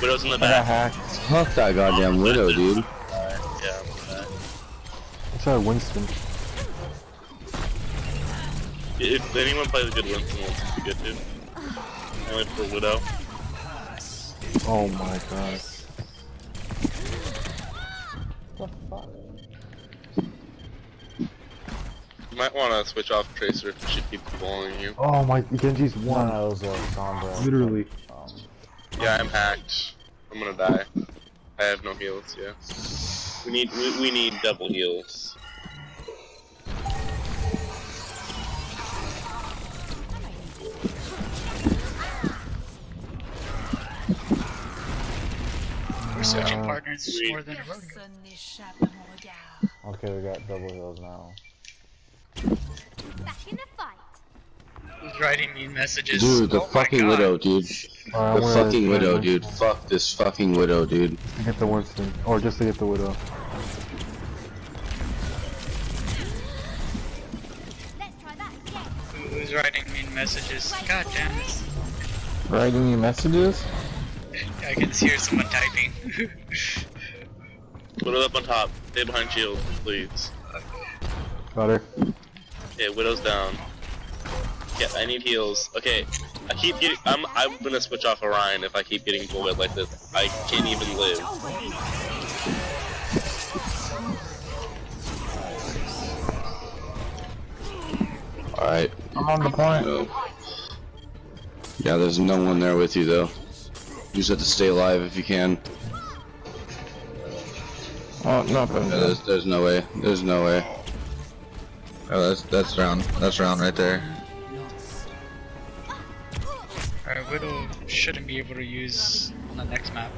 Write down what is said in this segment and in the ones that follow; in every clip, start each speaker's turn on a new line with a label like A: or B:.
A: Widow's in the back.
B: hacked.
C: Fuck that goddamn widow, dude.
A: Yeah, I'm in back.
D: Let's try Winston.
A: If anyone plays a good Winston, it's be good, dude. Only for Widow.
D: Oh my god. What the fuck?
A: You might want to switch off Tracer if she keeps following you.
D: Oh my, Genji's
E: No,
D: one.
E: no, it was a Sombra.
D: Literally.
E: Um,
A: Yeah, I'm hacked. I'm gonna die. I have no heals, yeah. We need we, we need double heals.
F: We're switching
D: Uh,
F: partners
A: we-
F: more than a rodeo.
G: Personne n'échappe à mon regard.
E: okay, we got double heals now.
G: Back in the fight.
F: Who's writing me messages?
C: Dude, the
F: Oh
C: fucking widow, dude.
D: Alright,
C: The fucking
D: try
C: widow,
D: Winston
C: dude. Fuck this fucking widow, dude.
D: To get the Winston. Or just to get the Widow.
G: Let's try that.
F: Who's writing me messages? God damn it.
B: Writing you messages?
F: I can hear someone typing.
A: Put Widow up on top. Stay behind shield, please.
D: Got her.
A: Okay, Widow's down. Yeah, I need heals. Okay, I keep getting. I'm. I'm gonna switch off Orion if I keep getting bullet like this. I can't even live.
C: Alright.
B: I'm on the point.
C: No. Yeah, there's no one there with you though. You just have to stay alive if you can.
B: Oh, nothing.
C: Yeah, there's, there's no way. There's no way.
H: Oh, that's that's round. That's round right there.
F: Widow shouldn't be able to use on the next map.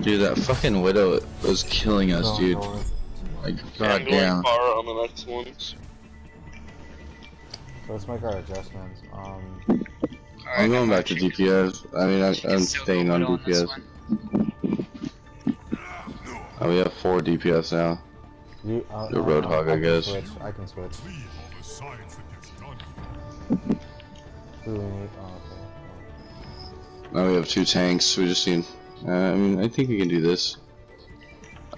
C: Dude, that fucking widow was killing us,
D: Oh,
C: dude.
D: Lord.
C: Like,
H: God
A: I'm going
H: damn.
A: far on the next ones.
E: So let's make our adjustments. Um,
F: Alright,
C: I'm going back to
F: watching.
C: DPS. I mean, I, I'm, staying on
F: Widow
C: DPS.
F: one.
C: Oh, we have four DPS now.
E: you, uh,
C: The
E: uh,
C: Roadhog, I
E: can
C: guess.
E: Switch. I can switch. Who do
C: Now we have two tanks. We just need. Uh, I mean, I think we can do this.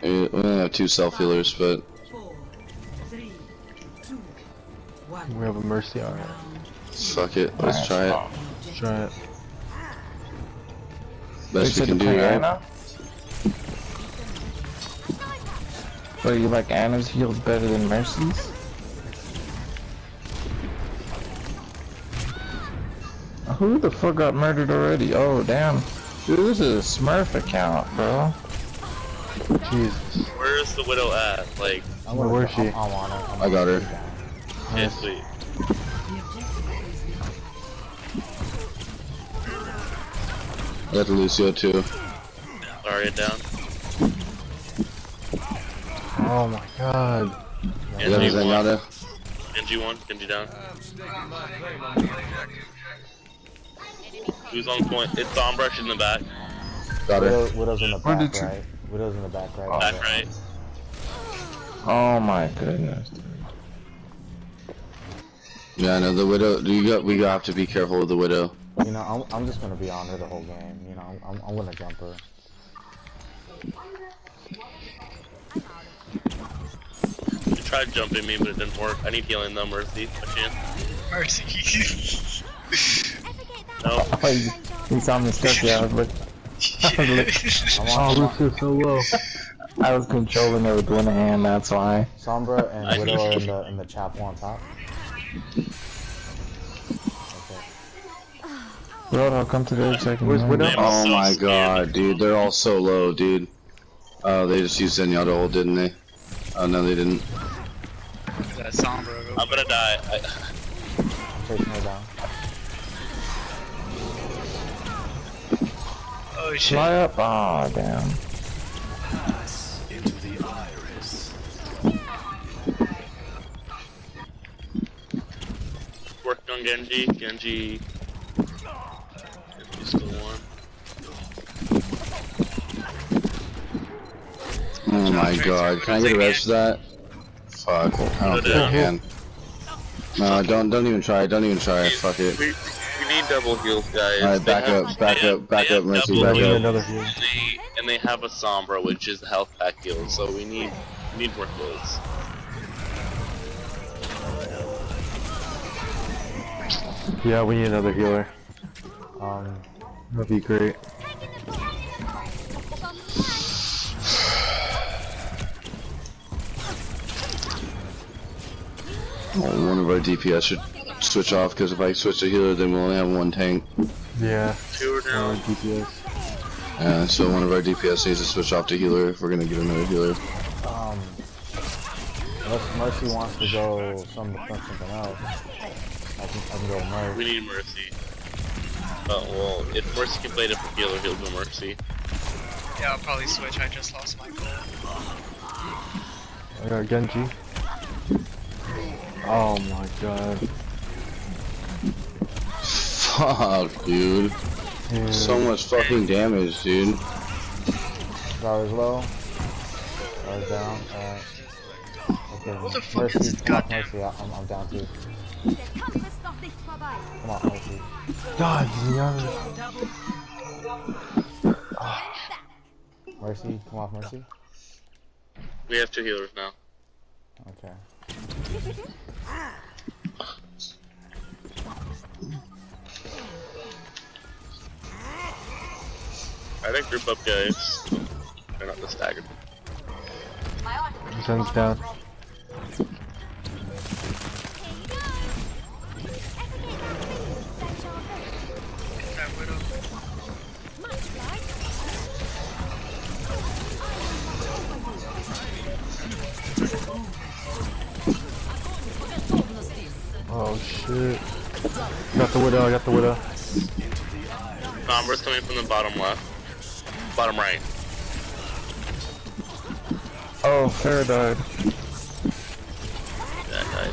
C: I mean, we only have two self healers, but
I: Four, three, two, one.
D: We have a Mercy on it.
C: fuck it. Let's try it.
D: Let's try it.
C: Best we can do, right?
B: Ana? But you like Ana's heals better than Mercy's? Who the fuck got murdered already? Oh damn. Dude, this is a Smurf account, bro.
D: Jesus.
A: Where is the Widow at? Like,
E: I'm
D: Where
E: gonna-
D: was she?
E: I'm, I'm on her. I'm
C: I got
E: on
C: her.
A: yeah,
D: Nice.
A: sweet.
C: I got the Lucio too.
A: Zarya down.
D: Oh my god.
C: You got the
A: Genji one. Genji one. Genji down. Who's on point? It's Sombra. She's in the back.
C: Got her.
E: Widow, Widow's in the
B: Where
E: back
B: did you-
E: right. Widow's in the back right.
A: Back right.
B: Oh my goodness. dude.
C: Yeah, no, the widow. You got. We have to be careful with the widow.
E: You know, I'm, I'm just gonna be on her the whole game. You know, I'm, I'm gonna jump her.
A: She tried jumping me, but it didn't work. I need healing though, Mercy. I can.
F: Mercy.
A: No.
B: Oh, he, he saw me step, yeah, I was, I was, look,
D: Oh,
E: on
D: Lucio's so low.
B: I was controlling it with one hand, that's why.
E: Sombra and Widow are in the in the chapel on top. Okay.
B: Roadhog, come to the second
D: Where's. Widow?
C: Oh my god, dude. They're all so low, dude. Oh, they just used Zenyatta ult, didn't they? Oh, no, they didn't.
F: that Sombra.
A: I'm gonna die. I,
E: Chasing her down.
F: Oh shit.
B: Fly up. Aw, damn.
A: working on Genji. Genji. Genji's still one.
C: Oh my god. Can I get a rest for that? Fuck. I don't think I can. No, don't don't even try. Don't even try. Fuck it.
A: We, we need need double heals, guys.
C: Alright,
A: They
C: back
A: have-
C: up, back
A: they have-
C: up, back up,
A: have
C: Mercy,
A: double
D: Yeah,
C: back
D: we need
A: heals,
C: up.
D: another heal.
A: and they, and they have a Sombra, which is a health pack heal, so we need we need more heals.
D: Yeah, we need another healer.
E: Um,
D: That'd be great.
C: Well, one of our DPS should switch off because if I switch to healer, then we'll only have one tank.
D: Yeah.
A: Two are
D: Uh,
A: down.
D: DPS.
C: Uh, so one of our DPS needs to switch off to healer if we're gonna get another healer.
E: um, unless Mercy wants to go some something else, I can, I can go Mercy.
A: We need Mercy. Oh well, if Mercy can play different healer, he'll go Mercy.
F: Yeah, I'll probably switch. I just lost my goal.
D: I got Genji. Oh my god.
C: Fuck, dude.
D: Yeah.
C: So much fucking damage, dude.
E: Zarya's low. Zarya's down. Alright. Okay.
F: What the fuck
E: Mercy,
F: is this
E: come on,
F: goddamn-
E: Mercy. I- I'm, I'm down too.
G: Der Kampf ist noch nicht vorbei.
E: Come on, Mercy.
D: God, Ziana. Ah.
E: Mercy, come off Mercy.
A: We have two healers now.
E: Okay.
A: I think group up, guys. They're not the staggered.
D: Zen's down. Oh shit. Got the widow, I got the widow.
A: Sombra's coming from the bottom left. Bottom right.
B: Oh, Fair died.
A: That died.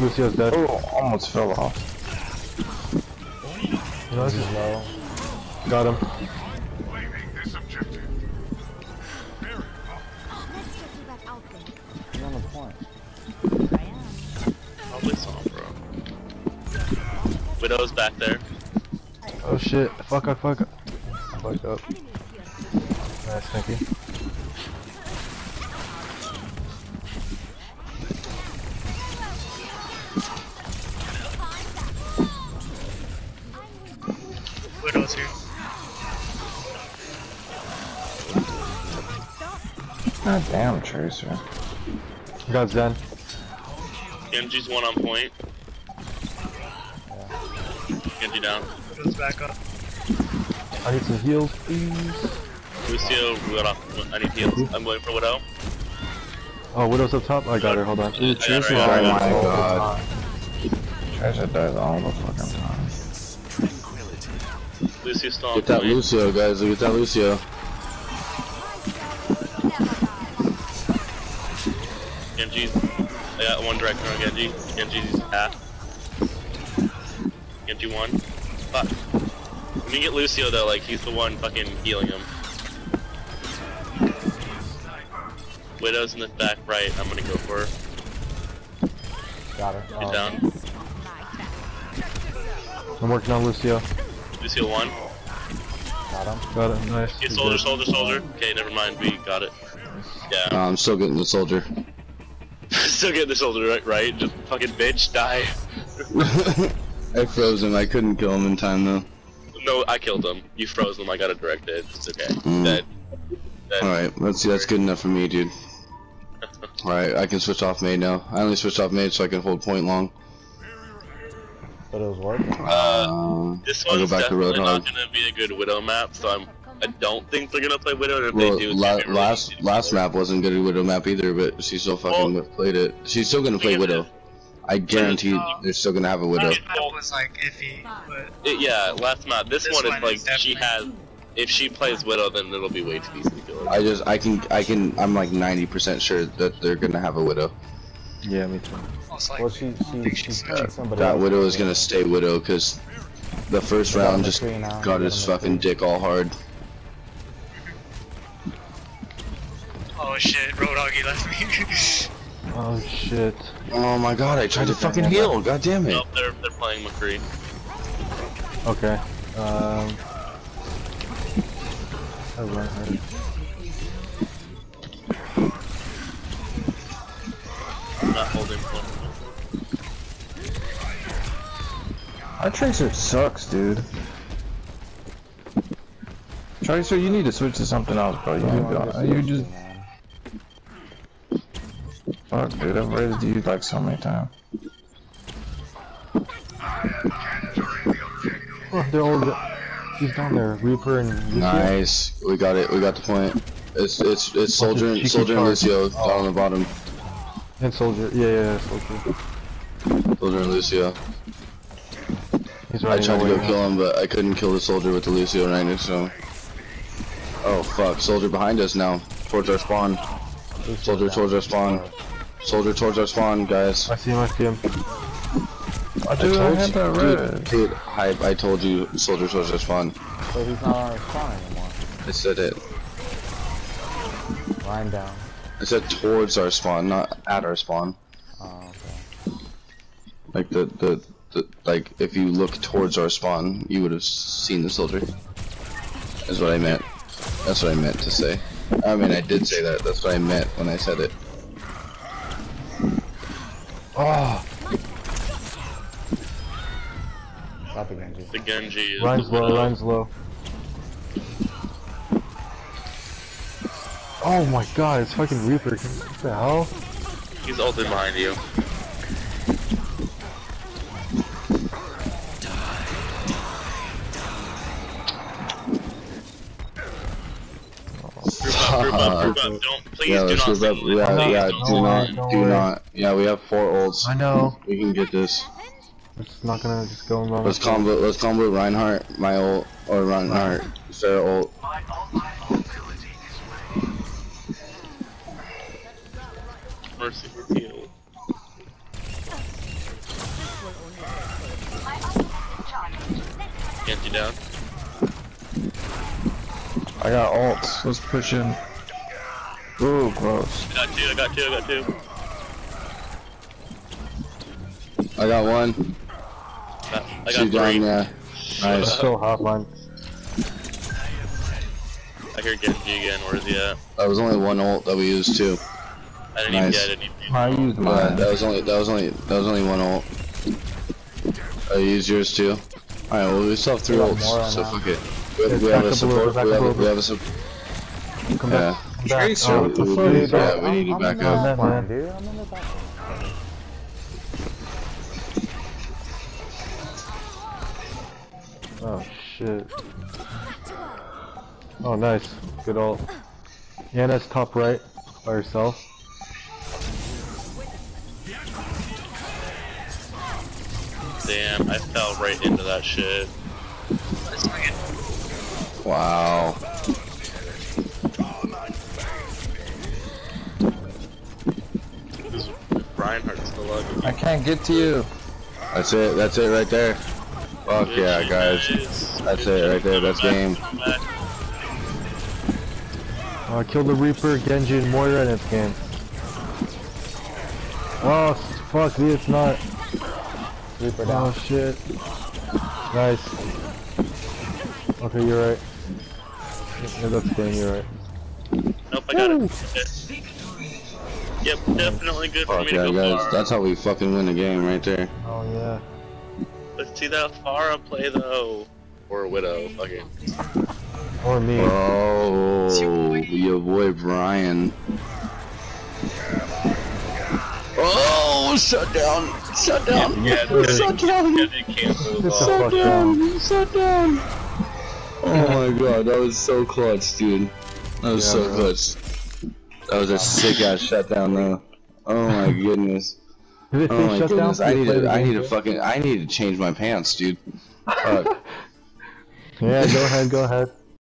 D: Lucio's dead.
B: Oh, almost fell off.
D: Nice.
E: He's low.
D: Got him.
E: On the point.
A: Probably Sombra. Widow's back there.
D: Oh shit. Fuck up, fuck up. Fuck up. Nice, thank you.
F: Widow's here.
B: God damn, Tracer.
D: Got Zen.
A: Genji's one on point. Genji down.
F: Widow's back up.
D: I need some heals, please.
A: Lucio, we got off. I need heals. I'm going for Widow.
D: Oh, Widow's up top? I got her, hold on.
A: Dude,
C: Tracer died, my god.
B: Tracer dies all the fucking time.
A: Lucio's still on
C: Get that
A: point.
C: Lucio, guys. Get that Lucio.
A: Genji's. I got one direction on Genji. Genji's half. Genji one. Fuck. When you get Lucio though, like he's the one fucking healing him. Widow's in the back right. I'm gonna go for her.
E: Got her.
A: She's
E: Oh,
A: down.
D: I'm working on Lucio.
A: Lucio one.
E: got him.
D: Got him, nice.
A: Okay,
D: He's
A: soldier,
D: dead.
A: soldier, soldier. Okay, never mind. We got it. Yeah.
C: Uh, I'm still getting the soldier.
A: Still getting the soldier right, right? Just fucking bitch, die.
C: I froze him. I couldn't kill him in time though.
A: No, I killed him. You froze him. I got a direct hit. It's okay.
C: Mm.
A: Dead. Dead.
C: Alright, let's see. That's good enough for me, dude. Alright, I can switch off Mei now. I only switched off Mei so I can hold point long.
E: But it was working.
A: Uh,
C: Uh,
A: this
C: I'll go
A: one's
C: back
A: definitely
C: Roadhog.
A: not gonna be a good Widow map, so I'm. I don't think they're gonna play Widow. and If
C: Well,
A: they do, it's
C: la
A: gonna be really
C: last last map wasn't good at Widow map either, but she still fucking
A: Well-
C: played it. She's still gonna play
A: Yeah.
C: Widow. I guarantee
F: Uh,
C: they're still gonna have a Widow.
F: Last map was like iffy, but
A: It- yeah, last map. This,
F: This
A: one is
F: one
A: like
F: is
A: she has. If she plays Widow, then it'll be way too easy to kill her.
C: I just I can I can I'm like 90% sure that they're gonna have a Widow.
D: Yeah, me too.
E: Well, she she she
F: she's
E: played somebody
C: That. Widow is gonna stay Widow because the first
E: Got him
C: round
E: the
C: just
E: tree now.
C: got
E: Got
C: his fucking
E: tree.
C: dick all hard.
F: Oh shit, Roadhoggy left me.
D: Oh shit.
C: Oh my god, I tried to fucking heal. God damn it.
A: Nope, they're they're playing McCree.
D: Okay. Um. I run her.
A: I'm not holding one.
B: Our Tracer sucks, dude. Tracer, you need to switch to something else, bro. You,
E: Oh,
B: you just fuck, dude. I've raided you like so many times.
D: Oh, they're all. He's down there. Reaper and Lucio.
C: Nice. We got it. We got the point. It's it's it's soldier and soldier and
D: charge.
C: Lucio down on the bottom.
D: And soldier. Yeah, yeah, yeah, soldier.
C: Soldier and Lucio.
D: He's
C: I tried to go
D: now.
C: kill him, but I couldn't kill the soldier with the Lucio right next to. Oh fuck! Soldier behind us now, towards our spawn. Soldier towards our spawn. Soldier towards our spawn, guys.
D: I see him. I see him.
B: I do. I,
C: told
B: had
C: you,
B: that
C: dude,
B: red.
C: dude, hype. I told you, soldier towards our spawn.
E: So he's not on our spawn anymore.
C: I said it.
E: Line down.
C: I said towards our spawn, not at our spawn.
E: Oh, okay.
C: Like the the, the like if you look towards our spawn, you would have seen the soldier. Is what I meant. That's what I meant to say. I mean, I did say that. That's what I meant when I said it. Ah.
D: Oh,
E: Stop it, Genji.
A: The Genji is
D: Ryan's
A: the
D: low.
A: widow.
D: Ryan's low. Oh my god, it's fucking Reaper. What the hell?
A: He's ulted behind you. Up, group up, group up. Don't, please
C: yeah,
A: do
C: let's
A: not
C: up. Yeah, yeah.
A: Don't
C: Do
D: don't worry, don't
C: do
D: worry.
C: not. Yeah, we have four ults.
D: I know.
C: We can get this.
D: It's not gonna just go wrong.
C: Let's combo. Let's combo Reinhardt, my ult, or Reinhardt, Zarya ult.
A: Mercy with you. Get you down.
B: I got ults. Let's push in. Ooh, gross.
A: I got two, I got two, I got two.
C: I got one.
A: Got- I
C: Two
A: got three.
C: down. Yeah. Nice.
D: Still hotline.
A: I hear Genji again, where is he at?
C: That was only one ult that we used too.
A: I didn't
C: Nice.
A: even get it.
B: I used
C: Uh,
B: mine.
C: that was only that was only that was only one ult. I used yours too. Alright, well we still have three
E: We
C: ults, so
E: now.
C: fuck it. We have, we have a
D: up a little
C: support. We have a,
D: a
C: we have a support.
D: Come
C: Yeah.
D: back.
B: Tracer,
D: Oh,
B: what the fuck?
C: we- yeah, we need to
E: I'm
C: back up.
E: back dude. I'm in the back.
D: Oh shit. Oh nice. Good ult. Yana's top right by herself.
A: Damn, I fell right into that shit.
C: Wow.
A: This Reinhardt's still ugly.
B: I can't get to you.
C: That's it. That's it right there. Fuck
A: Good
C: yeah,
A: shit,
C: guys. That's
A: Good
C: it right there, that's
A: Come
C: game.
A: back, come back.
D: Uh, kill the Reaper, Genji, and Moira, in it's game. Oh fuck me, it's not.
E: Reaper down.
D: Oh shit. Nice. Okay, you're right. Yeah, that's game, you're right.
A: Nope, I got it. Okay. Yep, definitely good for
C: Fuck
A: me to go
C: guys.
A: far.
C: That's how we fucking win the game right there.
D: Oh yeah.
A: Let's see that Pharah play though. Or a Widow, fucking.
D: Or me.
C: Oh, your boy Brian. Oh, shut down. Shut down.
A: Yeah,
C: Shut down.
A: Yeah, they canceled
D: Get the down.
C: Shut down. Oh my god, that was so clutch, dude. That was
D: Yeah,
C: so
D: bro.
C: clutch. That was a sick ass shutdown though. Oh my goodness.
D: If
C: Oh my
D: shut
C: goodness. I need to I need to fucking I need to change my pants, dude. Fuck.
D: Yeah, go ahead, go ahead.